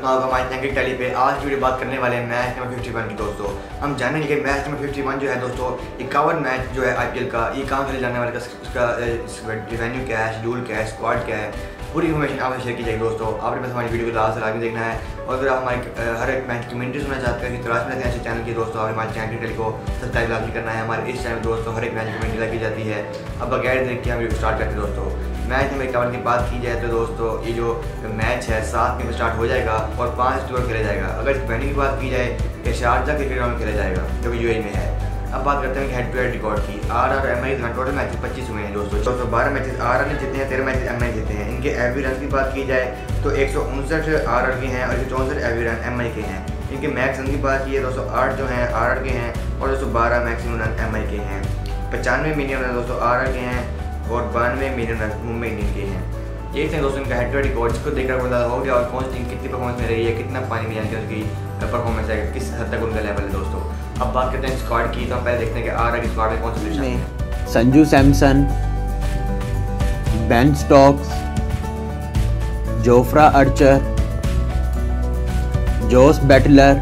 स्वागत हूँ हमारे चैनल टेली पे आज वीडियो बात करने वाले मैच नंबर फिफ्टी वन की दोस्तों। हम जानेंगे मैच नंबर फिफ्टी वन जो है दोस्तों, इक्यावन मैच जो है आईपीएल का, ये कहाँ खेले जाने वाले का, उसका रिवेन्यू क्या है शेड्यूल क्या है स्क्वाड क्या है। पूरी इन्फॉर्मेशन आपसे शेयर की जाएगी दोस्तों आपने बस हमारी वीडियो को लास्ट आगे देखना है और अगर आप हमारे हर एक मैच कमेंट्री सुनना चाहते हैं तलाश में ऐसे चैनल की दोस्तों आपने हमारे चैनल टेली को सब्सक्राइब लाजमी करना है हमारे इस चैनल में दोस्तों हर एक मैच कमेंट्री लगी जाती है अब बगैर देख के हम वीडियो स्टार्ट करते हैं दोस्तों मैच नंबर इक्यावन की बात की जाए तो दोस्तों ये जो मैच है सात में स्टार्ट हो जाएगा और पाँच अक्टूबर खेला जाएगा अगर वेन्यू की बात की जाए तो शारजा क्रिकेट ग्राउंड खेला जाएगा जो कि यू में है अब बात करते हैं हेड टू हेड रिकॉर्ड की। R R M I total matches पच्चीस हुए हैं दोस्तों। चौदह बारह मैचेस आर आर ने जीते हैं, तेरह मैचेस एम आई जीते हैं। इनके एवरी रन की बात की जाए तो एक सौ उनसठ आर आर के हैं और एक सौ चौंसठ एवरी रन एम आई के हैं। इनके मैक्स रन की बात की दो सौ आठ जो हैं आर आर के हैं और दो सौ बारह मैक्सिमम रन एम आई के हैं। पचानवे मिलियन रन दोस्तों आर आर के हैं और बानवे मिलियन रन मुंबई इंडियन के हैं। ये थे दोस्तों इनका हेड टू रिकॉर्ड जिसको देखकर पता हो गया और कौन सी टीम कितनी परफॉर्मेंस में रही है, कितना पानी में जाने उनकी परफॉर्मेंस है, किस हद तक उनका लेवल है दोस्तों। अब बात करते हैं स्क्वाड की तो हम पहले देखते हैं कि आ रहा है स्क्वाड में कौन सी position Sanju Samson Ben Stokes Jofra Archer Jos Buttler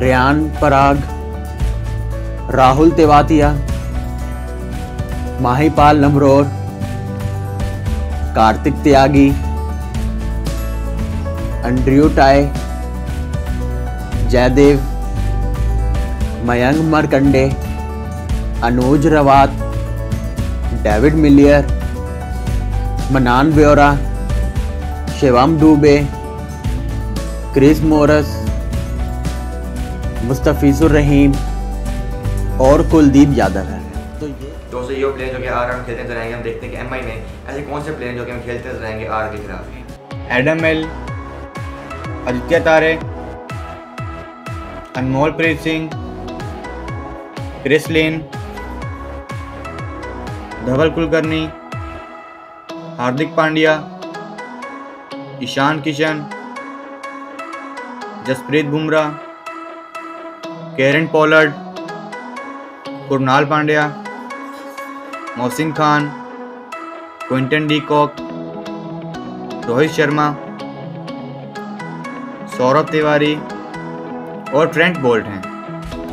Riyan Parag Rahul Tewatia Mahipal Lomror Kartik Tyagi Andrew Tye Jaydev Mayank Markande Anuj Rawat David Miller Manan Vohra Shivam Dube Chris Morris मुस्तफ़ीज़ुर रहीम और कुलदीप यादव है। तो ये दोस्तों ये player जो कि are में खेलते रहेंगे हम देखते हैं कि एम आई में ऐसे कौन से प्लेयर जो कि हम खेलते रहेंगे आर के खिलाफ। Adam L Aditya Tare Anmol Preet Singh Chris Lynn Dhawal Kulkarni, Hardik Pandya, Ishan Kishan, Jasprit Bumrah, Kieron Pollard Krunal Pandya, Mohsin Khan, Quinton de Kock, Rohit Sharma, Saurabh Tiwary और Trent bolt हैं।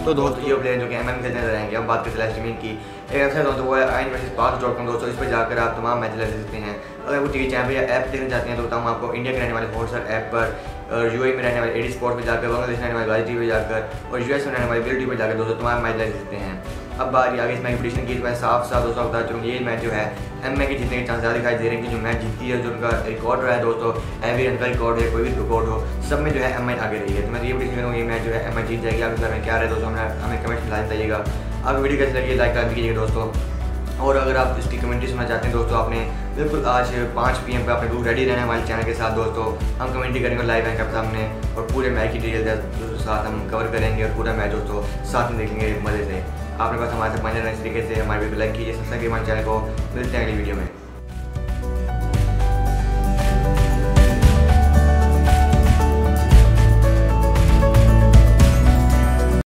तो दोस्तों, ये player जो कि M M खेलने रहेंगे अब बात करते हैं स्ट्रीमिंग की। एक ऐसा दोस्तों वो है आइन वर्सेज पास डॉट कॉम दोस्तों, इस पर जाकर आप तमाम मैच ले सकते हैं। अगर वो टीवी चैनल या ऐप देखना चाहते हैं तो बताऊँ आपको इंडिया के रहने वाले हॉटसर ऐप पर यू में रहने वाले एडी स्पोर्ट्स पर जाकर बांग्लादेश रहने वाले गाजी टी जाकर, और यूएस में रहने वाले बिल टी पर जाकर दोस्तों तमाम मैच ले सकते हैं। अब बारी आगे इस मैच की की तो मैं साफ़ साफ़ दोस्तों बता चुका ये मैच जो है एम ए के जीतने के चांस ज़्यादा दिखाई दे रहे हैं कि जो मैच जीती है जो उनका रिकॉर्ड रहा है दोस्तों एवी रन का रिकॉर्ड है, कोई भी रिकॉर्ड हो, सब में जो है एम आगे रही है। तो मैं ये प्रेडिक्शन ये मैच जो है एम जीत जाएगी। आपके घर में क्या रहे दोस्तों, हमें कमेंट में बताइएगा। आप वीडियो कैसे लगी लाइक कर दीजिएगा दोस्तों। और अगर आप इसकी कमेंट्री सुनना चाहते हैं दोस्तों, आपने बिल्कुल आज पाँच पी एम पर आपने रेडी रहना हमारे चैनल के साथ दोस्तों। हम कमेंट्री करेंगे लाइव एंकर सामने, और पूरे मैच की डिटेल साथ हम कवर करेंगे और पूरा मैच दोस्तों साथ में देखेंगे मज़े से। आपने बस हमारे से इस तरीके से हमारे वीडियो लाइक कीजिए, सब्सक्राइब हमारे चैनल को। मिलते हैं अगली वीडियो में।